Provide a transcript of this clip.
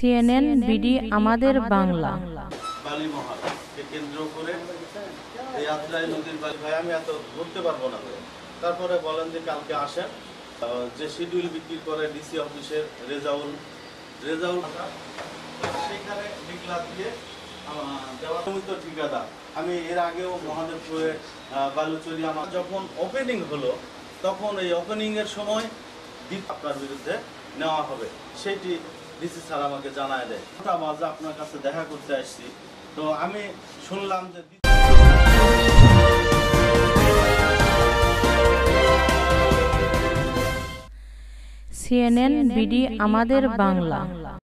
CNN BD আমাদের বাংলা। কেন্দ্র করে এই আত্রাই নদীর ভাই আমি এত ঘুরতে পারব না। তারপরে বলেন যে কালকে আসেন। যে শিডিউল বিক্রি করে ডিসি অফিসের রেজাউল রেজাউল সেখানে নিকলা দিয়ে দেওয়া নিয়মিত ঠিকাদার। আমি এর আগেও মহাদেবপুরে বালুচরি আমার যখন ওপেনিং হলো তখন এই ওপেনিং এর সময় দ্বীপ আপনার বিরুদ্ধে নেওয়া হবে। সেটি ডিসি স্যার আমাকে জানায় দেয়। মাঝে আপনার কাছে দেখা করতে আসছি। তো আমি শুনলাম যে সিএনএন বিডি আমাদের বাংলা।